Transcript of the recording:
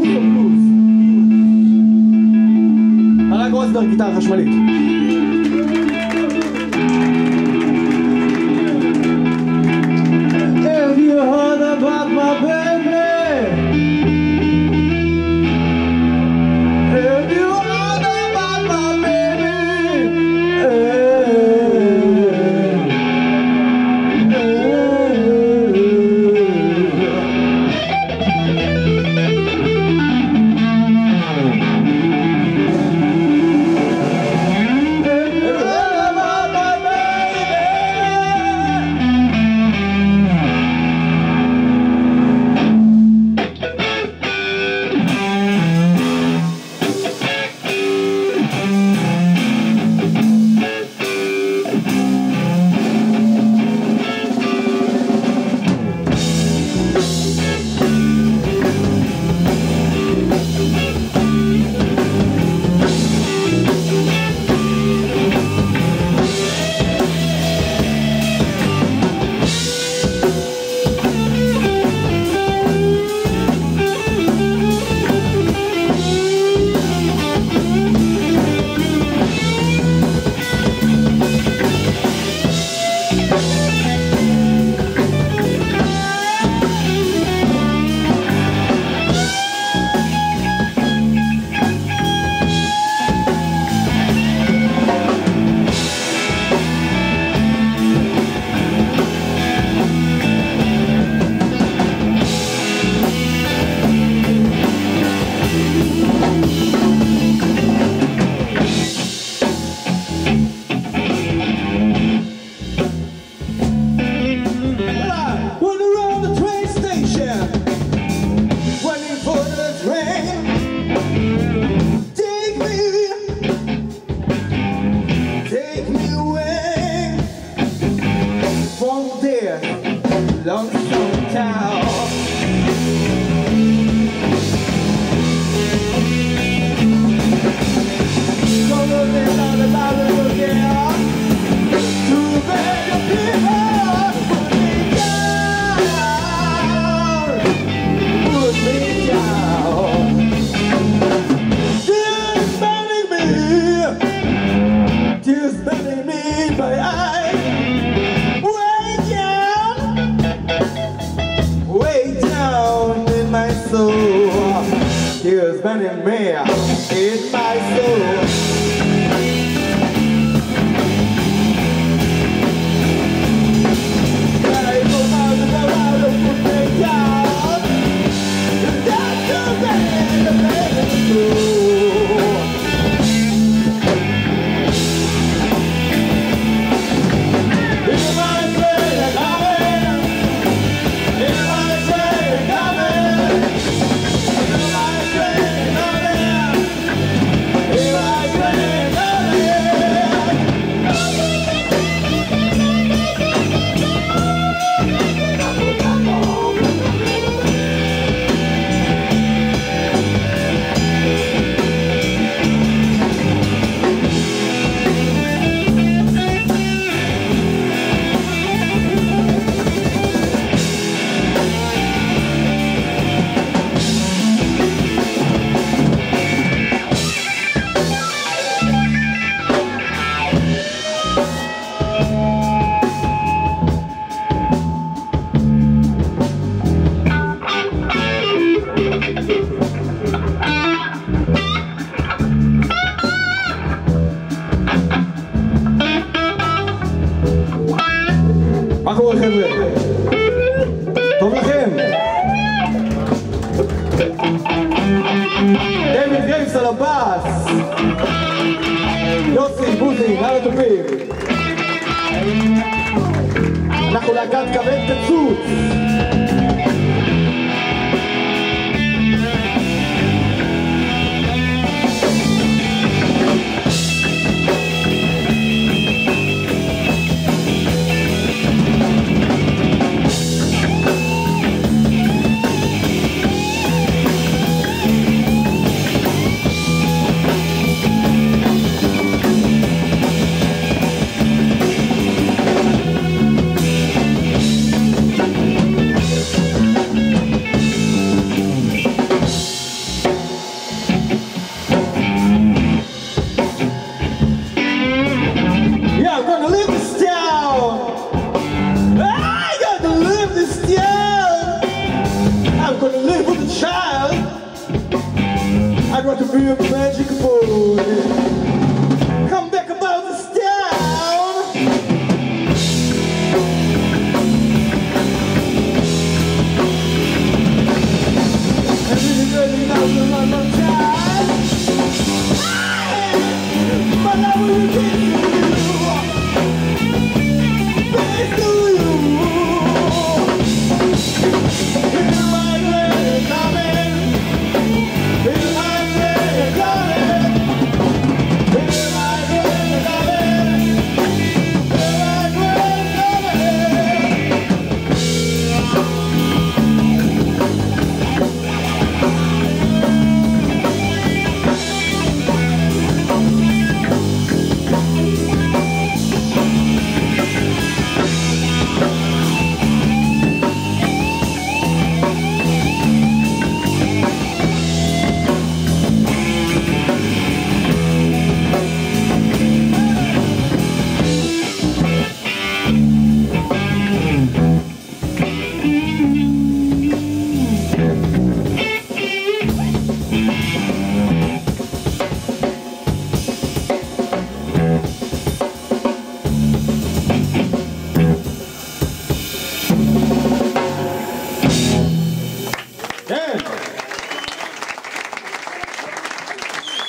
בלוז או בלוז? הרג רוזברג גיטרה חשמלית yeah. Long She has been in me in my soul. הבאס! יוסי, בוזי, נא לתופים! אנחנו להקת כבד קצוץ! I'm gonna live this town. I gotta live this town. I'm gonna live with a child. I'd rather be a magic boy.